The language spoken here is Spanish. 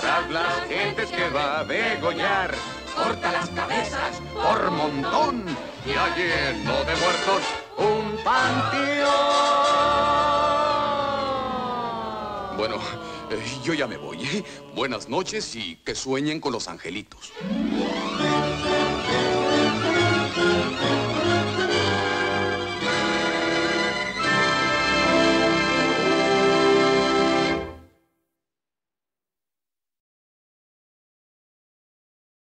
Tras las gentes que va a degollar, Corta las cabezas por montón, y ha lleno de muertos un panteón. Bueno, eh, yo ya me voy. ¿eh? Buenas noches y que sueñen con los angelitos.